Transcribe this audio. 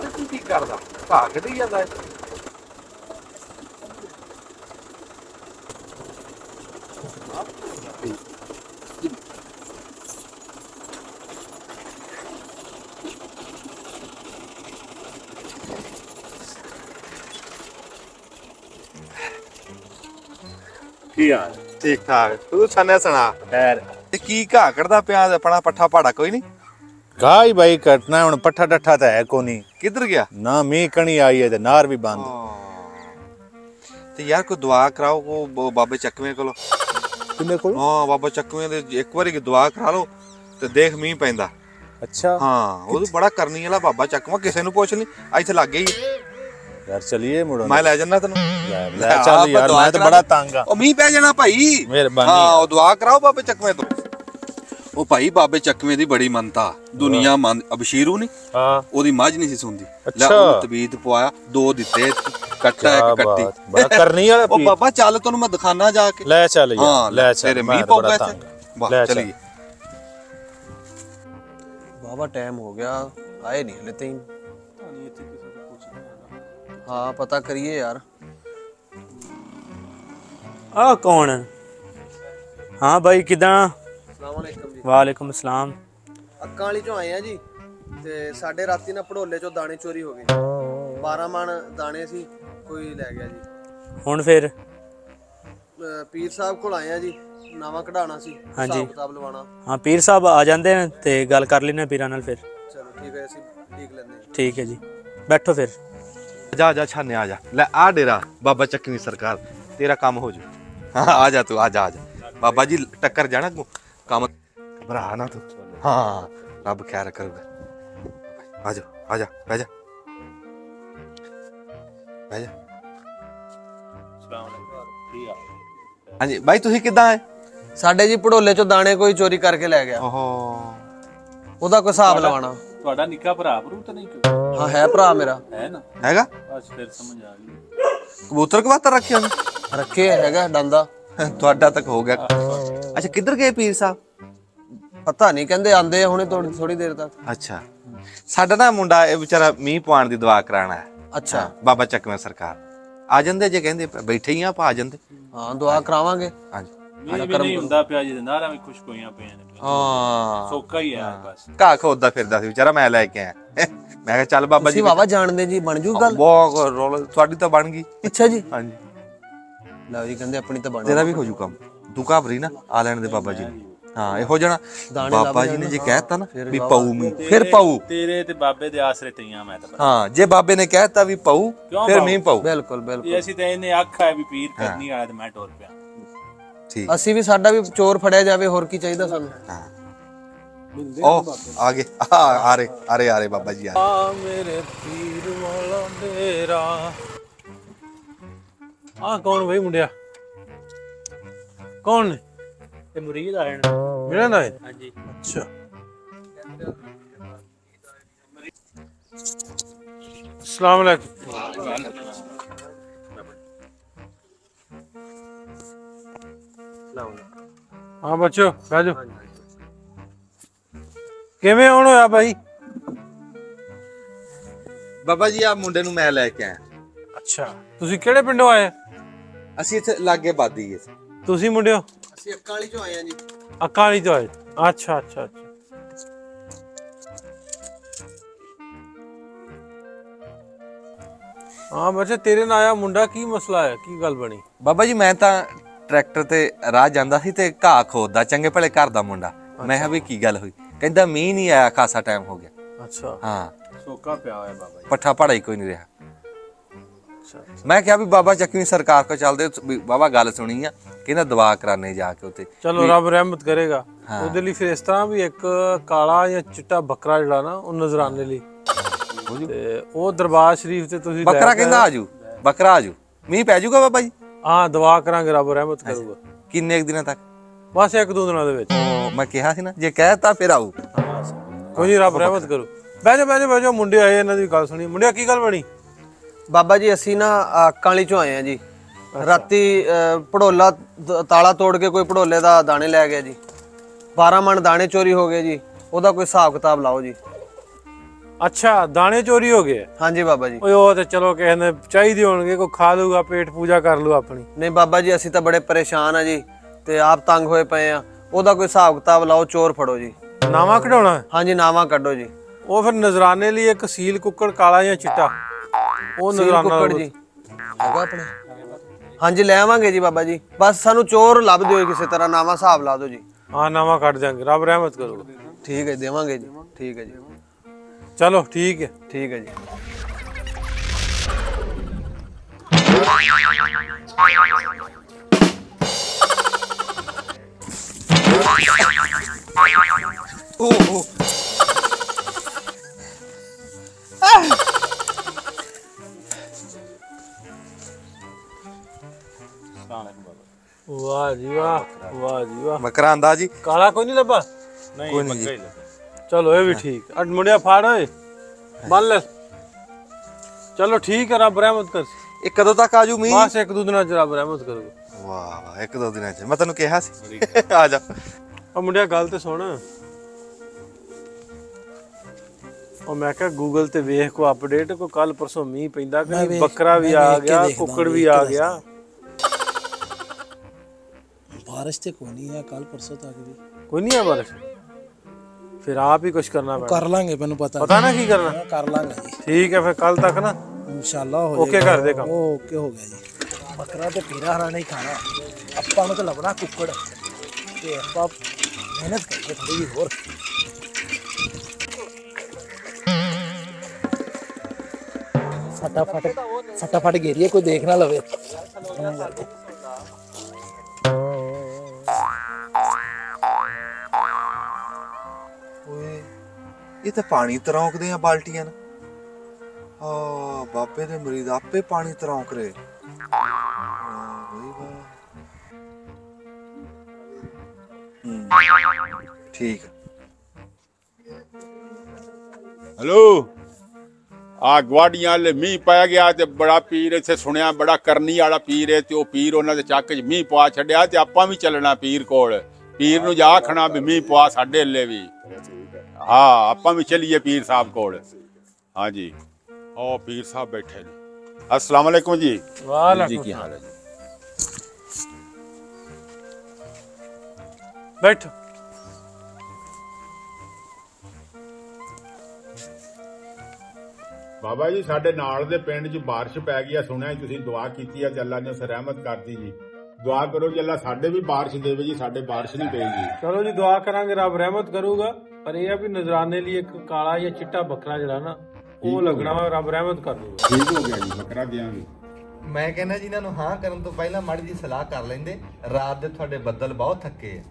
ਤੂੰ ਕੀ ਕਰਦਾ? ਘਾਹ ਕੱਢੀ ਜਾਂਦਾ ਹੈ ਕੀ ਹਾਲ? ਠੀਕ ਠਾਕ। ਤੂੰ ਛਾਨਿਆ ਸੁਣਾ। ਤੇ ਕੀ ਘਾਹ ਕੱਢਦਾ ਪਿਆ? ਆਪਣਾ ਪੱਠਾ ਪਾੜਾ ਕੋਈ ਨਹੀਂ। ਗਾਈ ਬਾਈ ਕੱਟਣਾ ਹੁਣ ਪੱਠਾ ਡੱਠਾ ਤਾਂ ਹੈ ਕੋਨੀ ਕਿੱਧਰ ਗਿਆ? ਨਾ ਮੀਂਹ ਕਣੀ ਆਈ ਹੈ ਤੇ ਨਾਰ ਵੀ ਬੰਦ। ਤੇ ਯਾਰ ਕੋਈ ਦੁਆ ਕਰਾਓ ਕੋ ਬਾਬੇ ਚੱਕਵੇਂ ਕੋਲੋਂ। ਕਿੰਨੇ ਕੋਲ? ਹਾਂ ਬਾਬਾ ਚੱਕਵੇਂ ਦੇ ਇੱਕ ਵਾਰੀ ਦੁਆ ਕਰਾ ਲਓ ਤੇ ਦੇਖ ਮੀਂਹ ਪੈਂਦਾ। ਅੱਛਾ। ਹਾਂ ਉਹ ਤਾਂ ਬੜਾ ਕਰਨੀ ਵਾਲਾ ਬਾਬਾ ਚੱਕਵਾ ਕਿਸੇ ਨੂੰ ਪੁੱਛ ਲਈ ਇੱਥੇ ਲੱਗ ਗਈ। ਯਾਰ ਚਲਿਏ ਮੁੜੋ ਮੈਂ ਲੈ ਜੰਨਾ ਤੈਨੂੰ। ਲੈ ਚੱਲ ਯਾਰ ਮੈਂ ਤਾਂ ਬੜਾ। ਤੰਗ ਆ। ਉਹ ਮੀਂਹ ਪੈ ਜਾਣਾ ਭਾਈ। ਮਿਹਰਬਾਨੀ। ਹਾਂ ਉਹ ਦੁਆ ਕਰਾਓ ਬਾਬੇ ਚੱਕਵੇਂ ਤੋਂ। ਉਹ ਭਾਈ ਬਾਬੇ ਚੱਕਵੇਂ ਦੀ ਬੜੀ ਮੰਨਤਾ। ਦੁਨੀਆ ਮੰਨ ਅਬਸ਼ੀਰੂ ਨਹੀਂ ਹਾਂ। ਉਹਦੀ ਮੱਝ ਨਹੀਂ ਸੀ ਸੁਣਦੀ। ਲੈ ਅੱਛਾ। ਉਹ ਤਬੀਤ ਪਵਾਇਆ ਦੋ ਦਿੱਤੇ ਕੱਟਾ ਇੱਕ ਕੱਟੀ। ਕਰਨੀ ਵਾਲਾ ਉਹ। ਬਾਬਾ ਚੱਲ ਤੈਨੂੰ ਮੈਂ ਦਿਖਾਣਾ ਜਾ ਕੇ। ਲੈ ਚੱਲ ਯਾਰ ਹਾਂ ਲੈ ਚੱਲ ਤੇਰੇ ਮੀਂਹ ਪਊਗਾ ਇੱਥੇ। ਵਾਹ। ਚਲੀਏ। ਬਾਬਾ ਟਾਈਮ ਹੋ ਗਿਆ। ਆਏ ਨਹੀਂ ਹਲੇ ਤਾਈਂ ਹਾਂ ਪਤਾ ਕਰੀਏ ਯਾਰ। ਆ ਕੌਣ? ਹਾਂ ਬਾਈ ਕਿਦਾਂ? ਸਲਾਮ ਅਲੈਕਮ। ਵਾਲੇਕੁਮ ਅਸਲਾਮ ਅੱਕਾਂ ਵਾਲੀ ਚੋਂ ਆਏ ਆ ਜੀ ਤੇ ਸਾਡੇ ਰਾਤੀ ਨਾ ਪੜੋਲੇ ਚੋਂ ਦਾਣੇ ਚੋਰੀ ਹੋ ਗਏ। 12 ਮਣ ਦਾਣੇ ਸੀ ਕੋਈ ਲੈ ਗਿਆ ਜੀ। ਹੁਣ ਫਿਰ? ਅਹ ਪੀਰ ਸਾਹਿਬ ਕੋਲ ਆਏ ਆ ਜੀ ਨਵਾਂ ਕਢਾਣਾ ਸੀ ਹਾਂਜੀ। ਹਿਸਾਬ ਕਿਤਾਬ ਲਵਾਉਣਾ। ਹਾਂ ਪੀਰ ਸਾਹਿਬ ਆ ਜਾਂਦੇ ਨੇ ਤੇ ਗੱਲ ਕਰ ਲੈਣੇ ਪੀਰਾਂ ਨਾਲ ਫਿਰ। ਚਲੋ ਠੀਕ ਹੈ ਅਸੀਂ ਠੀਕ ਲੈਂਦੇ ਹਾਂ। ਠੀਕ ਹੈ ਜੀ। ਬੈਠੋ ਫਿਰ। ਜਾ ਜਾ ਛਾਨੇ ਆ ਜਾ। ਲੈ ਆ ਡੇਰਾ ਬਾਬਾ ਚੱਕਵੀਂ ਸਰਕਾਰ ਤੇਰਾ ਕੰਮ ਹੋ ਜੂ। ਹਾਂ ਆ ਜਾ ਤੂੰ ਆ ਜਾ ਆ ਜਾ। ਬਾਬਾ ਜੀ ਟੱਕਰ ਜਾਣਾ ਕੰਮ ਘਬਰਾ ਨਾ ਤੂੰ। ਹਾਂ ਰੱਬ ਖੈਰ ਕਰੂਗਾ। ਆ ਜਾ ਆ ਜਾ ਬਹਿ ਜਾ। ਬਹਿ ਜਾ। ਹਾਂਜੀ ਬਾਈ ਤੁਸੀਂ ਕਿੱਦਾਂ ਆਏ ਸਾਡੇ ਜੀ ਪੜੋਲੇ ਚੋਂ ਦਾਣੇ ਕੋਈ ਚੋਰੀ ਕਰਕੇ ਲੈ ਗਿਆ। ਓਹੋ। ਉਹਦਾ ਕੋਈ ਹਿਸਾਬ ਲਵਾਉਣਾ। ਤੁਹਾਡਾ ਨਿੱਕਾ ਭਰਾ ਭਰੂ ਤਾਂ ਨਹੀਂ ਕੋਈ ਹਾਂ ਹੈ ਭਰਾ ਮੇਰਾ। ਹੈ ਨਾ? ਹੈਗਾ? ਬਸ ਫਿਰ ਸਮਝ ਆ ਗਈ। ਕਬੂਤਰ ਕਵਾਤਰ ਰੱਖਿਆ ਨੇ ਰੱਖੇ ਹੈਗਾ ਡਾਂਦਾ ਤੁਹਾਡਾ ਤੱਕ ਹੋ ਗਿਆ। ਅੱਛਾ ਕਿੱਧਰ ਗਏ ਪੀਰ ਸਾਹਿਬ? ਪਤਾ ਨਹੀਂ ਕਹਿੰਦੇ ਆਂਦੇ ਆ ਹੁਣੇ ਥੋੜੀ ਥੋੜੀ ਦੇਰ ਤੱਕ। ਅੱਛਾ। ਸਾਡਾ ਨਾ ਮੁੰਡਾ ਇਹ ਵਿਚਾਰਾ ਮੀਂਹ ਪਵਾਉਣ ਦੀ ਦੁਆ ਕਰਾਣਾ ਹੈ। ਅੱਛਾ। ਬਾਬਾ ਚੱਕਵੇਂ ਸਰਕਾਰ। ਆ ਜਾਂਦੇ ਜੇ ਕਹਿੰਦੇ ਬੈਠੇ ਹੀ ਆ ਪਾ ਜਾਂਦੇ। ਹਾਂ ਦੁਆ ਕਰਾਵਾਂਗੇ। ਹਾਂਜੀ। ਮੀਂਹ ਵੀ ਨਹੀਂ ਹੁੰਦਾ ਪਿਆ ਜਿਹਦੇ ਨਾਰਾਂ ਵੀ ਖੁਸ਼ਕ ਹੋਈਆਂ ਪਈਆਂ ਨੇ। ਹਾਂ। ਸੋਕਾ ਹੀ ਹੈ ਬਸ। ਘਾਹ ਖੋਦਦਾ ਫਿਰਦਾ ਸੀ ਵਿਚਾਰਾ ਮੈਂ ਲੈ ਕੇ ਆਇਆ। ਮੈਂ ਕਿਹਾ ਚੱਲ ਬਾਬਾ ਜੀ ਤੁਸੀਂ ਜਾਣਦੇ ਜੀ ਬਣ ਜੂ ਗੱਲ? ਬਹੁਤ ਰੋਲ ਤੁਹਾਡੀ ਤਾਂ ਬਣ ਗਈ। ਅੱਛਾ ਜੀ। ਹਾਂਜੀ। ਲਓ ਜੀ ਕਹਿੰਦੇ ਆਪਣੀ ਤਾਂ ਬਣ ਤੇਰਾ ਵੀ ਹੋ ਜੂ ਕੰਮ। ਤੂੰ ਘਾਬਰੀ ਨਾ ਆ ਲੈਣ ਦੇ ਬਾਬਾ ਜੀ ਨੂੰ। ਹਾਂ ਇਹ ਹੋ ਜਾਣਾ ਬਾਬਾ ਜੀ ਨੇ ਜੇ ਕਹਿਤਾ ਨਾ ਵੀ। ਪਊ ਮੀਂਹ ਫਿਰ ਪਊ। ਤੇਰੇ ਤੇ ਬਾਬੇ ਦੇ ਆਸਰੇ ਤਈਆਂ ਮੈਂ ਤਾਂ ਹਾਂ ਜੇ ਬਾਬੇ ਨੇ ਕਹਿਤਾ ਵੀ ਪਊ ਕਿਉਂ ਫਿਰ? ਮੀਂਹ ਪਊ। ਬਿਲਕੁਲ ਬਿਲਕੁਲ। ਅਸੀਂ ਤਾਂ ਇਹਨੇ ਆਖਿਆ ਵੀ ਪੀਰ ਕਰਨੀ ਵਾਲਾ ਤੇ ਮੈਂ ਟੋਰ ਪਿਆ। ਠੀਕ। ਅਸੀਂ ਵੀ ਸਾਡਾ ਵੀ ਚੋਰ ਫੜਿਆ ਜਾਵੇ ਹੋਰ ਕੀ ਚਾਹੀਦਾ ਸਾਨੂੰ? ਉਹ ਆ ਗਏ ਆ ਆ ਰਹੇ ਆ ਰਹੇ ਆ ਰਹੇ ਬਾਬਾ ਜੀ ਆ ਮੇਰੇ ਪੀਰ ਵਾਲਾ ਡੇਰਾ। ਆ ਕੌਣ ਬਈ ਮੁੰਡਿਆ? ਕੌਣ ਨੇ? ਤੇ ਮੁਰੀਦ ਆਏ ਮਿਲਣ ਆਏ ਹਾਂਜੀ। ਅੱਛਾ। ਅਸਲਾਮ ਅਲੈਕੁਮ। ਹਾਂ ਬੱਚੋ ਬਹਿ ਜਾਓ। ਕਿਵੇਂ ਆਉਣ ਹੋਇਆ ਬਾਈ? ਬਾਬਾ ਜੀ ਆ ਮੁੰਡੇ ਨੂੰ ਮੈਂ ਲੈ ਕੇ ਆਇਆ। ਅੱਛਾ। ਤੁਸੀਂ ਕਿਹੜੇ ਪਿੰਡੋਂ ਆਏ? ਅਸੀਂ ਇੱਥੇ ਲਾਗੇ ਬਾਦੀ ਹੈ। ਤੁਸੀਂ ਮੁੰਡਿਓ? ਅਸੀਂ ਅੱਕਾਂ ਵਾਲੀ ਚੋਂ ਆਏ ਆ ਜੀ। ਅਕਾਲੀ ਤੋਂ ਆਏ? ਅੱਛਾ ਅੱਛਾ ਅੱਛਾ। ਹਾਂ ਬੱਚਾ ਤੇਰੇ ਨਾਲ ਆਇਆ ਮੁੰਡਾ ਕੀ ਮਸਲਾ ਹੈ? ਕੀ ਗੱਲ ਬਣੀ? ਬਾਬਾ ਜੀ ਮੈਂ ਤਾਂ ਟਰੈਕਟਰ ਤੇ ਰਾਹ ਜਾਂਦਾ ਸੀ ਤੇ ਘਾਹ ਖੋਦਦਾ ਚੰਗੇ ਭਲੇ ਘਰ ਦਾ ਮੁੰਡਾ। ਮੈਂ ਕਿਹਾ ਵੀ ਕੀ ਗੱਲ ਹੋਈ? ਕਹਿੰਦਾ ਮੀਂਹ ਨਹੀਂ ਆਇਆ ਖਾਸਾ ਟਾਈਮ ਹੋ ਗਿਆ। ਅੱਛਾ। ਹਾਂ। ਸੋਕਾ ਪਿਆ ਹੋਇਆ ਬਾਬਾ ਜੀ। ਪੱਠਾ ਪੜਾ ਹੀ ਕੋਈ ਨਹੀਂ ਰਿਹਾ। ਅੱਛਾ ਮੈਂ ਕਿਹਾ ਵੀ ਬਾਬਾ ਚੱਕਵੀਂ ਸਰਕਾਰ ਕੋ ਚੱਲਦੇ ਬਾਬਾ ਗੱਲ ਸੁਣੀ ਆ। ਕਹਿੰਦਾ ਦਵਾ ਕਰਾਣੇ ਜਾ ਕੇ ਉੱਤੇ ਚਲੋ ਰੱਬ ਰਹਿਮਤ ਕਰੇਗਾ। ਉਹਦੇ ਲਈ ਫਿਰ ਇਸ ਤਰ੍ਹਾਂ ਵੀ ਇੱਕ ਕਾਲਾ ਜਾਂ ਚਿੱਟਾ ਬੱਕਰਾ ਜਿਹੜਾ ਨਾ ਉਹ ਨਜ਼ਰਾਨੇ ਲਈ। ਤੇ ਉਹ ਦਰਬਾਰ ਸ਼ਰੀਫ ਤੇ ਤੁਸੀਂ ਬੱਕਰਾ ਕਹਿੰਦਾ ਆਜੂ ਬੱਕਰਾ ਆਜੂ ਮੀਂਹ ਪੈ ਜਾਊਗਾ ਬਾਬਾ ਜੀ? ਹਾਂ ਦੁਆ ਕਰਾਂਗੇ ਰੱਬ ਰਹਿਮਤ ਕਰੂਗਾ। ਕਿੰਨੇ ਦਿਨਾਂ ਤੱਕ? ਬਸ ਇੱਕ ਦੋ ਦਿਨਾਂ ਦੇ ਵਿੱਚ। ਮੈਂ ਕਿਹਾ ਸੀ ਨਾ ਜੇ ਕਹਿਤਾ ਫਿਰ ਆਊ। ਕੋਈ ਨਹੀਂ ਰੱਬ ਰਹਿਮਤ ਕਰੂ। ਬਹਿ ਜਾ ਬਹਿ ਜਾ ਬਹਿ ਜਾ ਮੁੰਡੇ ਆਏ ਇਹਨਾਂ ਦੀ ਗੱਲ ਸੁਣੀ। ਮੁੰਡਿਆ ਕੀ ਗੱਲ ਬਣੀ? ਬਾਬਾ ਜੀ ਅਸੀਂ ਨਾ ਅੱਕਾਂ ਵਾਲੀ ਚੋਂ ਆਏ ਆ ਜੀ। ਰਾਤੀ ਪੜੋਲਾ ਤਾਲਾ ਤੋੜ ਕੇ ਕੋਈ ਪੜੋਲੇ ਦਾ ਦਾਣੇ ਲੈ ਗਿਆ ਜੀ। 12 ਮਣ ਦਾਣੇ ਚੋਰੀ ਹੋ ਗਏ ਜੀ। ਉਹਦਾ ਕੋਈ ਹਿਸਾਬ ਕਿਤਾਬ ਲਾਓ ਜੀ। ਅੱਛਾ ਦਾਣੇ ਚੋਰੀ ਹੋ ਗਏ? ਹਾਂਜੀ ਬਾਬਾ ਜੀ। ਓਏ ਉਹ ਤੇ ਚਲੋ ਕਿਸੇ ਨੇ ਚਾਹੀਦੇ ਹੋਣਗੇ ਕੋਈ ਖਾ ਲੂਗਾ ਪੇਟ ਪੂਜਾ ਕਰ ਲੂ ਆਪਣੀ। ਨਹੀਂ ਬਾਬਾ ਜੀ ਅਸੀਂ ਤਾਂ ਬੜੇ ਪਰੇਸ਼ਾਨ ਆ ਜੀ ਤੇ ਆਪ ਤੰਗ ਹੋਏ ਪਏ ਆ। ਉਹਦਾ ਕੋਈ ਹਿਸਾਬ ਕਿਤਾਬ ਲਾਓ ਚੋਰ ਫੜੋ ਜੀ। ਨਾਵਾ ਕਢਾਉਣਾ? ਹਾਂਜੀ ਨਾਵਾਂ ਕੱਢੋ ਜੀ। ਉਹ ਫਿਰ ਨਜ਼ਰਾਨੇ ਲਈ ਇੱਕ ਸੀਲ ਕੁੱਕੜ ਕਾਲਾ ਜਾਂ ਚਿੱਟਾ। ਉਹ ਨਜ਼ਰਾਨਾ ਕੁੱਕੜ ਜੀ। ਹੈਗਾ ਆਪਣੇ। ਹਾਂਜੀ ਲੈ ਆਵਾਂਗੇ ਜੀ ਬਾਬਾ ਜੀ। ਬਸ ਸਾਨੂੰ ਚੋਰ ਲੱਭ ਦਿਓ ਕਿਸੇ ਤਰ੍ਹਾਂ ਨਾਵਾਂ ਹਿਸਾਬ ਲਾ ਦਿਓ ਜੀ। ਹਾਂ ਨਾਵਾ ਕੱਢ ਦਿਆਂਗੇ। ਰੱਬ ਰਹਿਮਤ ਕਰੂਗਾ ਠੀਕ ਹੈ ਦੇਵਾਂਗੇ ਜੀ। ਠੀਕ ਹੈ ਜੀ। ਚਲੋ ਠੀਕ ਹੈ। ਠੀਕ ਹੈ ਜੀ। ਵਾਹ ਵਾਹ ਵਾਹ ਜੀ ਵਾਹ। ਬੱਕਰਾ ਆਂਦਾ ਜੀ। ਕਾਲਾ ਕੋਈ ਨਹੀਂ ਲੱਭਾ? ਨਹੀਂ ਕੋਈ ਨਹੀਂ ਬੱਕਰਾ ਜੀ। ਹੀ ਲੱਗਾ। ਚਲੋ ਇਹ ਵੀ ਠੀਕ। ਅੱਡ ਮੁੰਡਿਆ ਫਾੜ ਓਏ। ਬੰਨ ਲੈ। ਚਲੋ ਠੀਕ ਹੈ ਰੱਬ ਰਹਿਮਤ ਕਰ। ਇਹ ਕਦੋਂ ਤੱਕ ਆਜੂ ਮੀਂਹ? ਬਸ ਇੱਕ ਦੋ ਦਿਨਾਂ ਚ ਰੱਬ ਰਹਿਮਤ ਕਰੂਗਾ। ਵਾਹ ਵਾਹ ਇੱਕ ਦੋ ਦਿਨਾਂ ਚ। ਮੈਂ ਤੈਨੂੰ ਕਿਹਾ ਸੀ। ਆ ਜਾ। ਉਹ ਮੁੰਡਿਆ ਗੱਲ ਤੇ ਸੁਣ। ਉਹ ਮੈਂ ਕਿਹਾ ਗੂਗਲ ਤੇ ਵੇਖ ਕੋ ਅਪਡੇਟ ਕੋ ਕੱਲ ਪਰਸੋਂ ਮੀਂਹ ਪੈਂਦਾ ਕਿ ਬੱਕਰਾ ਵੀ ਆ ਗਿਆ ਕੁੱਕੜ ਵੀ ਆ ਗਿਆ। ਬਾਰਿਸ਼ ਤੇ ਕੋਈ ਨਹੀਂ ਹੈ ਕੱਲ ਪਰਸੋਂ ਤੱਕ ਵੀ ਕੋਈ ਨਹੀਂ ਆ ਬਾਰਿਸ਼? ਫਿਰ ਆਪ ਹੀ ਕੁਝ ਕਰਨਾ ਪੈਣਾ। ਕਰ ਲਾਂਗੇ ਮੈਨੂੰ ਪਤਾ ਪਤਾ ਨਾ ਕੀ ਕਰਨਾ। ਕਰ ਲਾਂਗੇ ਜੀ। ਠੀਕ ਹੈ ਫਿਰ ਕੱਲ ਤੱਕ ਨਾ। ਇਨਸ਼ਾਅੱਲਾ ਹੋ ਓਕੇ ਕਰ ਦੇ ਕੰਮ। ਓਕੇ ਹੋ ਗਿਆ ਜੀ। ਬੱਕਰਾ ਤੇ ਪੀਰਾ ਹਰਾ ਨਹੀਂ ਖਾਣਾ। ਆਪਾਂ ਨੂੰ ਤਾਂ ਲੱਭਣਾ ਕੁੱਕੜ। ਤੇ ਆਪਾਂ ਮਿਹਨਤ ਕਰੀਏ ਥੋੜੀ ਜਿਹੀ ਹੋਰ। ਫਟਾਫਟ ਫਟਾਫਟ ਗੇਰੀਏ ਕੋਈ ਦੇਖ ਨਾ ਲਵੇ। ਇਹ ਤਾਂ ਪਾਣੀ ਤਰੌਂਕਦੇ ਆ ਬਾਲਟੀਆਂ ਨਾਲ। ਆ, ਬਾਬੇ ਦੇ ਮਰੀਦ, ਆਪੇ ਪਾਣੀ ਤਰੌਂਕ ਰਹੇ। ਠੀਕ ਹਲੋ? ਆ ਗਵਾਡੀਆਂ ਵਾਲੇ ਮੀਂਹ ਪੈ ਗਿਆ ਤੇ ਬੜਾ ਪੀਰ ਇੱਥੇ ਸੁਣਿਆ, ਬੜਾ ਕਰਨੀ ਵਾਲਾ ਪੀਰ ਹੈ ਤੇ ਉਹ ਪੀਰ ਉਹਨਾਂ ਦੇ ਚੱਕ 'ਚ ਮੀਂਹ ਪਵਾ ਛੱਡਿਆ ਤੇ ਆਪਾਂ ਵੀ ਚੱਲਣਾ ਪੀਰ ਕੋਲ। ਪੀਰ ਨੂੰ ਜਾ ਆਖਣਾ ਵੀ ਮੀਂਹ ਪਵਾ ਸਾਡੇ ਹੱਲੇ ਵੀ। ਹਾਂ ਆਪਾਂ ਵੀ ਚੱਲੀਏ ਪੀਰ ਸਾਹਿਬ ਕੋਲ। ਹਾਂਜੀ ਉਹ ਪੀਰ ਸਾਹਿਬ ਬੈਠੇ ਨੇ। ਅਸਲਾਮ ਵਾਲੇਕੁਮ ਜੀ। ਵਾਹ ਜੀ ਕੀ ਹਾਲ ਹੈ ਜੀ? ਬੈਠ। ਬਾਬਾ ਜੀ ਸਾਡੇ ਨਾਲ ਦੇ ਪਿੰਡ 'ਚ ਬਾਰਿਸ਼ ਪੈ ਗਈ ਆ ਸੁਣਿਆ ਤੁਸੀਂ ਦੁਆ ਕੀਤੀ ਆ ਅੱਲਾ ਨੇ ਉਸ ਰਹਿਮਤ ਕਰਦੀ ਜੀ। ਦੁਆ ਕਰੋ ਜੀ ਅੱਲਾ ਸਾਡੇ ਵੀ ਬਾਰਿਸ਼ ਦੇਵੇ ਜੀ ਸਾਡੇ ਬਾਰਿਸ਼ ਨਹੀਂ ਪਈ ਜੀ ਚਲੋ ਜੀ ਦੁਆ ਕਰਾਂਗੇ ਰੱਬ ਰਹਿਮਤ ਕਰੂਗਾ। ਪਰ ਇਹ ਆ ਵੀ ਨਜ਼ਰਾਨੇ ਲਈ ਇੱਕ ਕਾਲਾ ਜਾਂ ਚਿੱਟਾ ਬੱਕਰਾ ਜਿਹੜਾ ਨਾ ਉਹ ਲੱਗਣਾ ਵਾ ਰੱਬ ਰਹਿਮਤ ਕਰ ਦੂਗਾ ਠੀਕ ਹੋ ਗਿਆ ਜੀ ਬੱਕਰਾ ਦਿਆਂਗੇ। ਮੈਂ ਕਹਿੰਦਾ ਜੀ ਇਹਨਾਂ ਨੂੰ ਹਾਂ ਕਰਨ ਤੋਂ ਪਹਿਲਾਂ ਮਾੜੀ ਜੀ ਸਲਾਹ ਕਰ ਲੈਂਦੇ। ਰਾਤ ਦੇ ਤੁਹਾਡੇ ਬੱਦਲ ਬਹੁਤ ਥੱਕੇ ਆ।